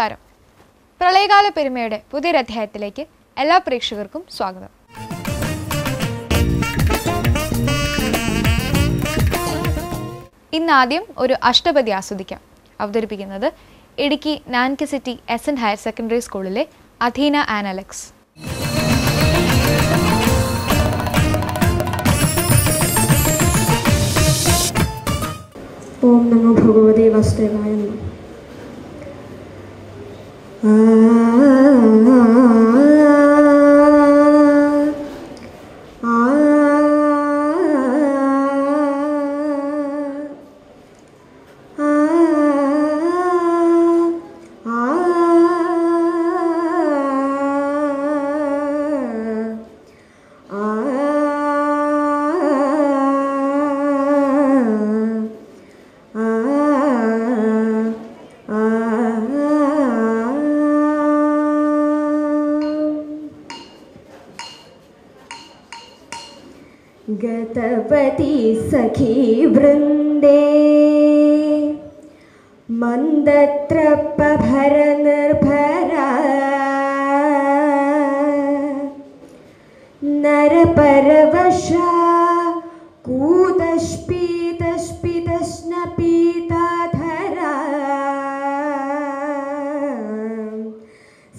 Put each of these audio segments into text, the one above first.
നമസ്കാരം. പ്രളയകാല പെരുമയുടെ പുതിയൊരധ്യായത്തിലേക്ക് എല്ലാ പ്രേക്ഷകർക്കും സ്വാഗതം. ഇന്നാദ്യം ഒരു അഷ്ടപതി ആസ്വദിക്കാം. അവതരിപ്പിക്കുന്നത് Idukki നാൻകി city S N higher secondary സ്കൂളിലെ അധീന ആനലക്സ് ഓം നമോ ഭഗവതേ വാസുദേവായ നമഃ. Mm-hmm. गतवती सखी वृन्दे। मन्दत्रपभरनिर्भरा नरपरवशा कूतस्पीतस्पितस्नपीताधरा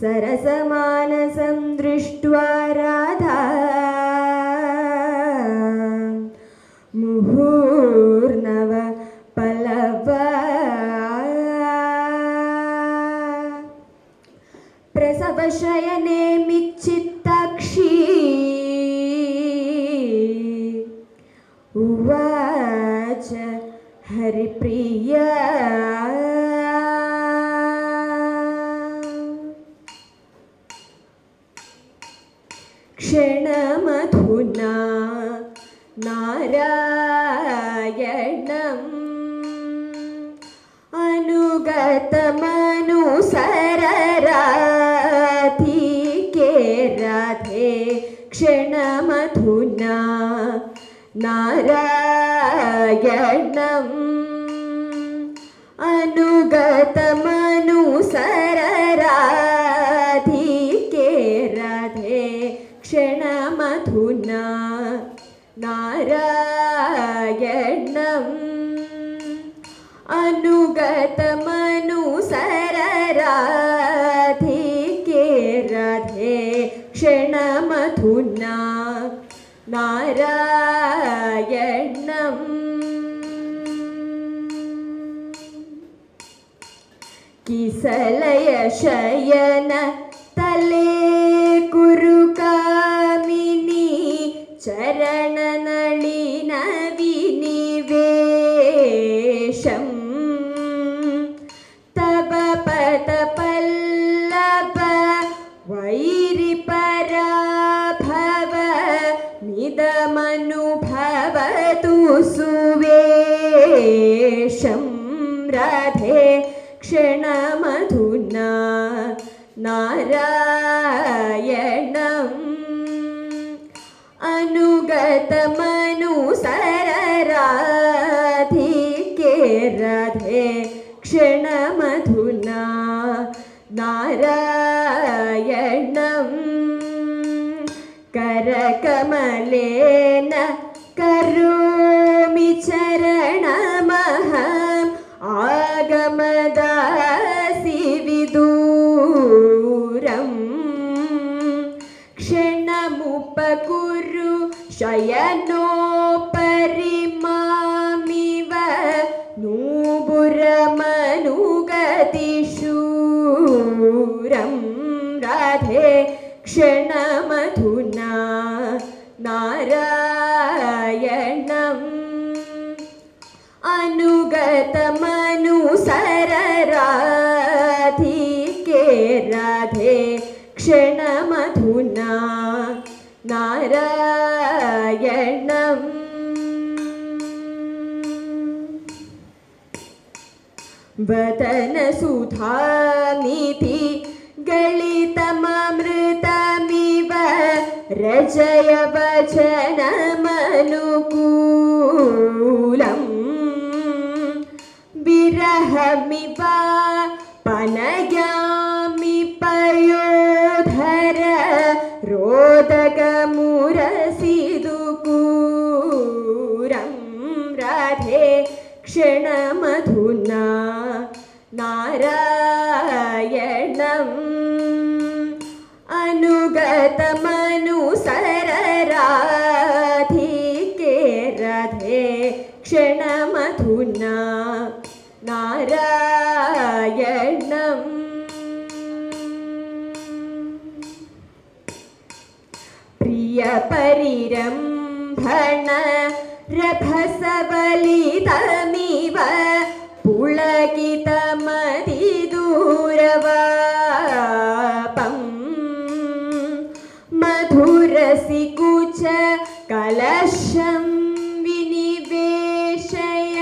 सरसमानसं दृष्ट्वा राधा क्षणमधुना नारायणम् अनुगतमनुसरराधिके राधे क्षणमधुना नारायणम् किसलय शयन ಚರಣ वतनसुधामिति गलितममृतमिव रजय वचनमनुकूलम् विरहमिव पनयामि पयोधर रोदकमुरसिदुकूरं राधे क्षणमधुना नारायणम्। अनुगतमनुसरराधिके रथे क्षणमधुना। नारायणम्। प्रियपरिरम्भण रभसबलितमिव पुलकितमदिदूरवापम् मधुरसिकुच कलशं विनिवेशय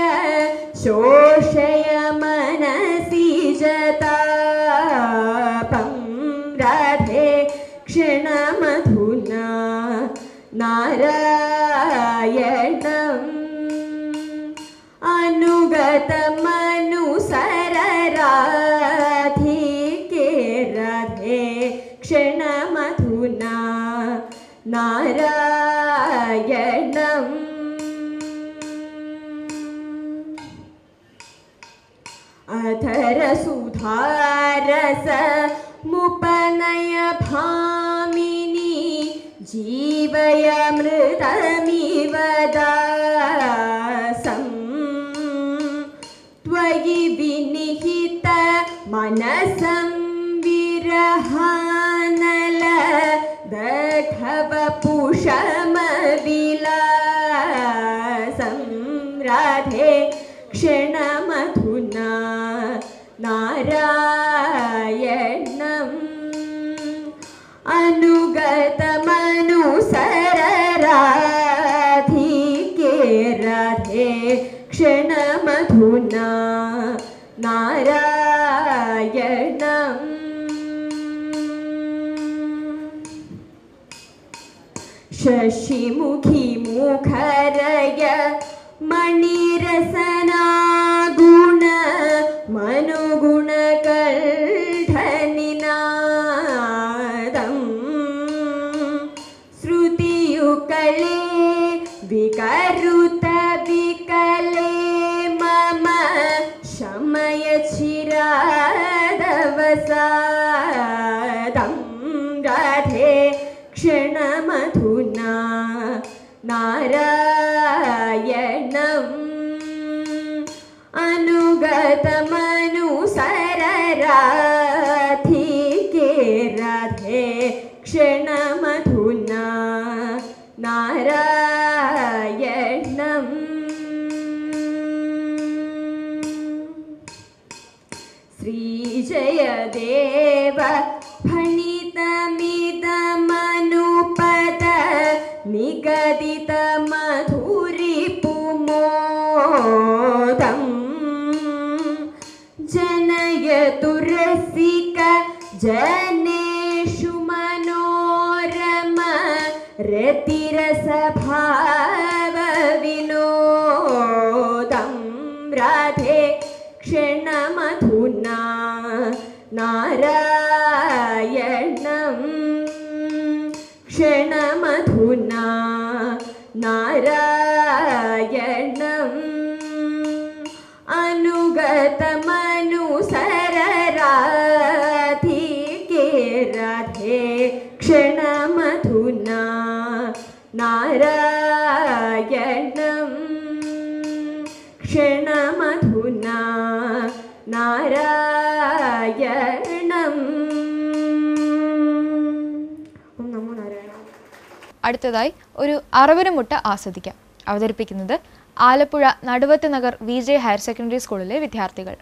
शोषय मनसि जतापं। राधे क्षणमधुना नारायणम्। अनुगतमनुसरराधिके अधरसुधारस मुपनय भामिनी जीवय मृतमिव दासम्। त्वयि विनिहित मनसं विरहानल दघवपुषमविलासं राधे क्षणमधुना शशिमुखी मुखरय श्रीजयदेव फणितमिदमनुपद निगदितमधुरिपुमोदम्। जनयतु रसिक जनेषु अनुगतमनुसरराधिके राधे क्षणमधुना नारायणम् क्षणमधुना नारायणम् ഓം നമോ നാരായണ അടുത്തതായി ഒരു അറവനുമുട്ട ആസ്വദിക്കാം അവതരിപ്പിക്കുന്നത് ആലപ്പുഴ നടുവത്ത് Nagar V J higher secondary സ്കൂളിലെ വിദ്യാർത്ഥികൾ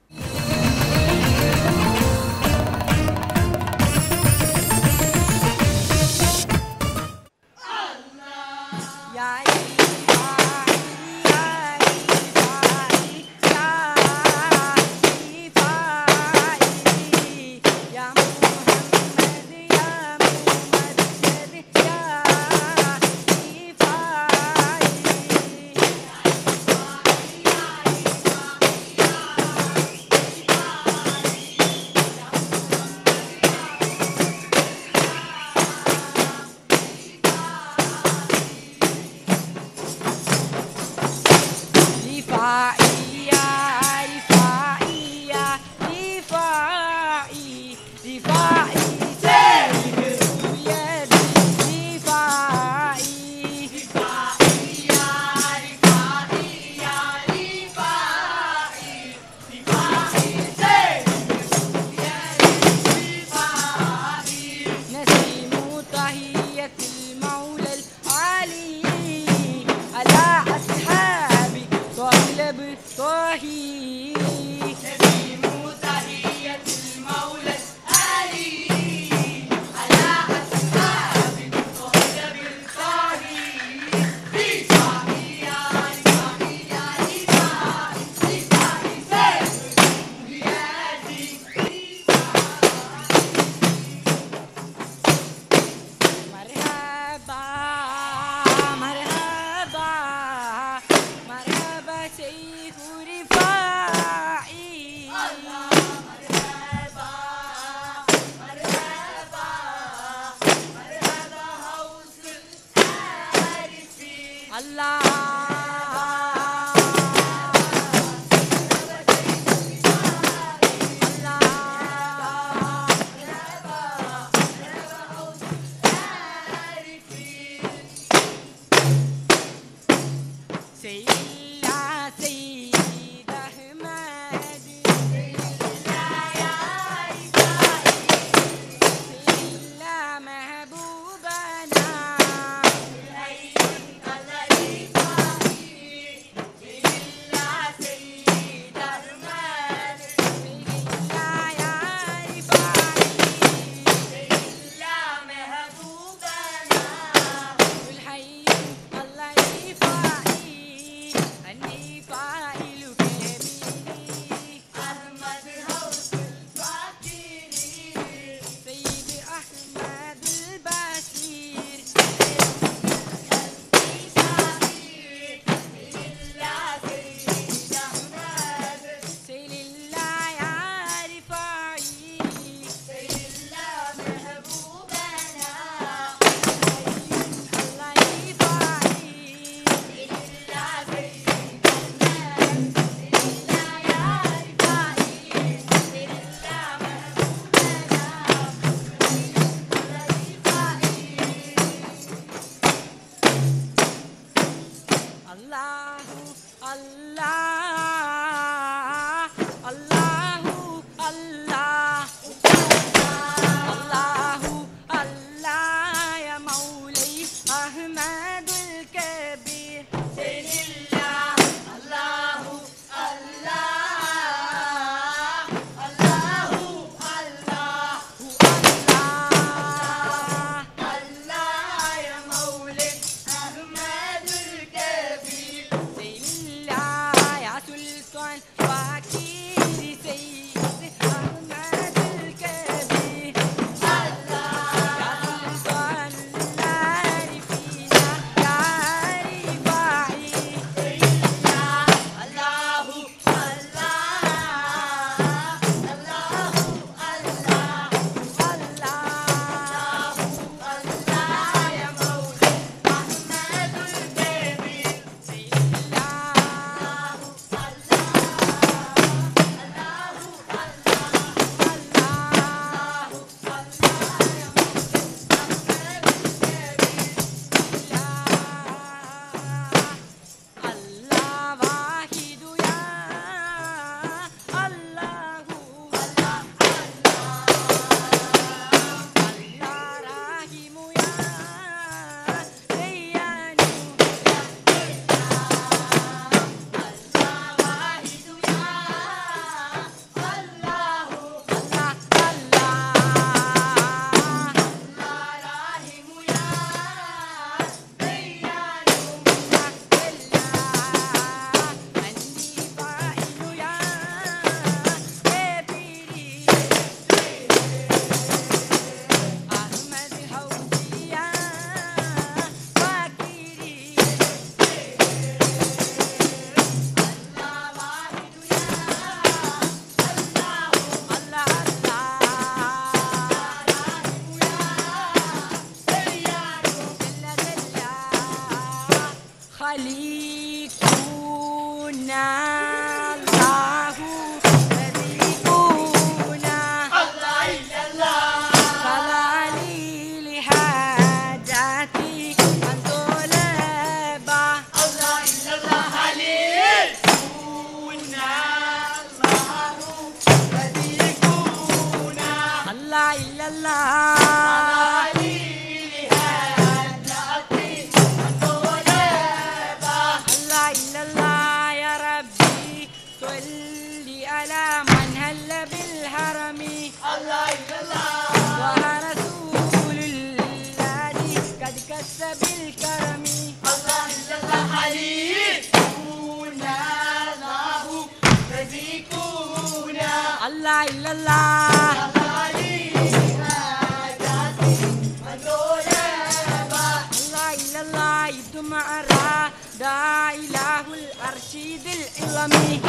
دا إله الأرشيد الإلمي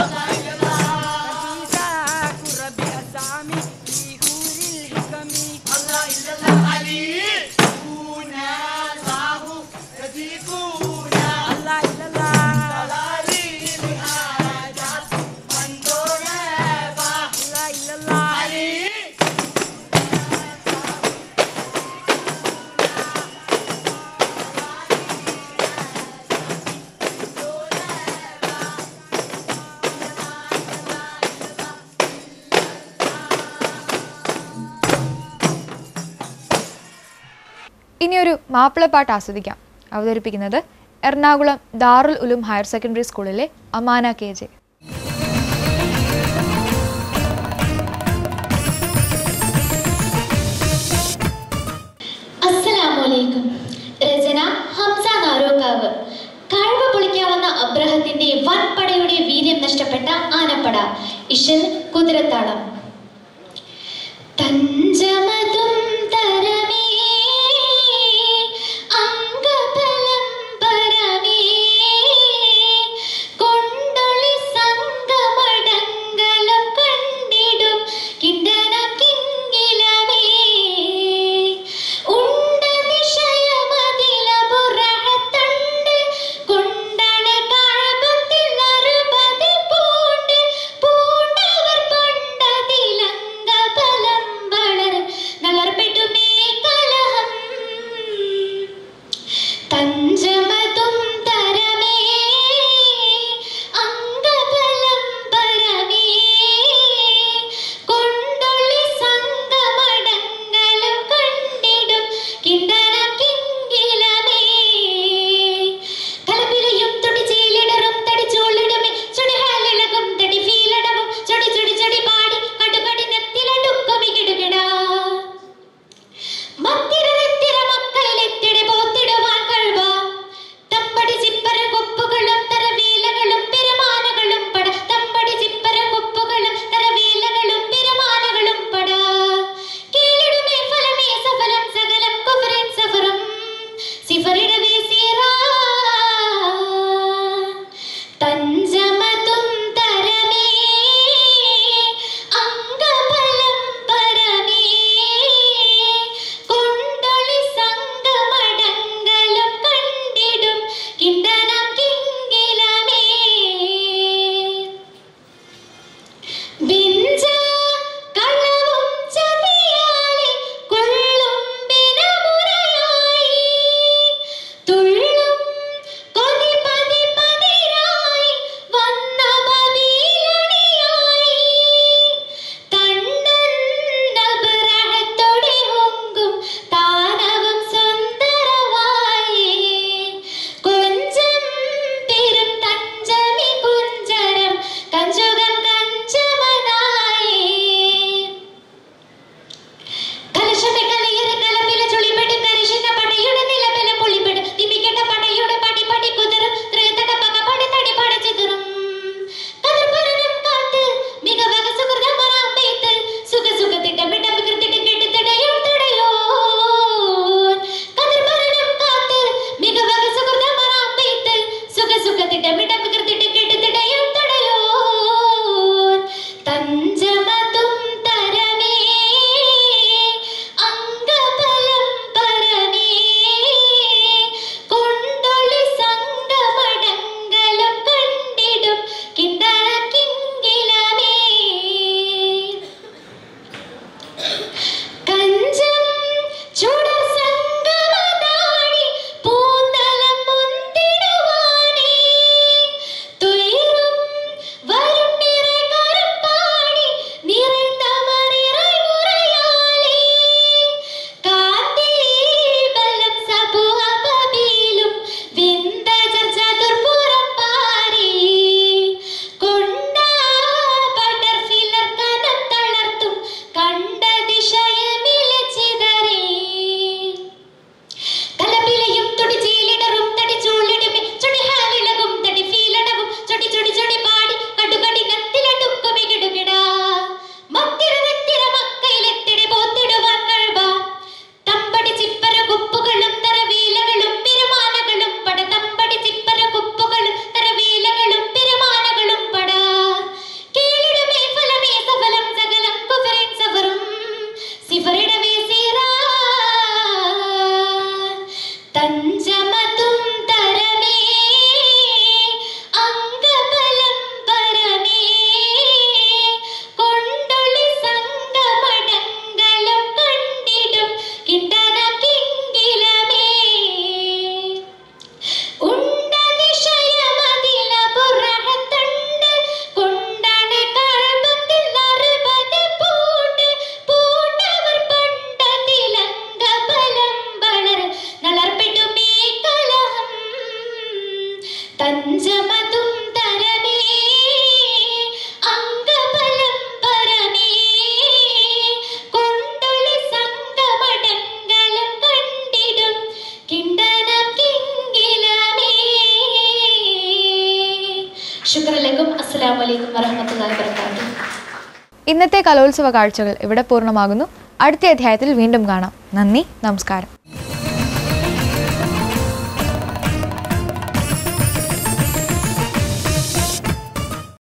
ഇനി ഒരു മാപ്പിളപ്പാട്ട് ആസ്വദിക്കാം. അവതരിപ്പിക്കുന്നത് എറണാകുളം ദാറുൽ ഉലും ഹയർ സെക്കൻഡറി സ്കൂളിലെ അമാന കെ ജെ. രചന ഹംസ നാരോക്കാവ്. കഴിവ് പൊളിക്കാവുന്ന അബ്രഹത്തിന്റെ വൻപടയുടെ വീര്യം നഷ്ടപ്പെട്ട ആനപ്പട ഇഷൻ കുതിരത്താളം. തഞ്ചമതും കലോത്സവ കാഴ്ചകൾ ഇവിടെ പൂർണമാകുന്നു? അടുത്ത അധ്യായത്തിൽ വീണ്ടും കാണാം. നന്ദി നമസ്കാരം.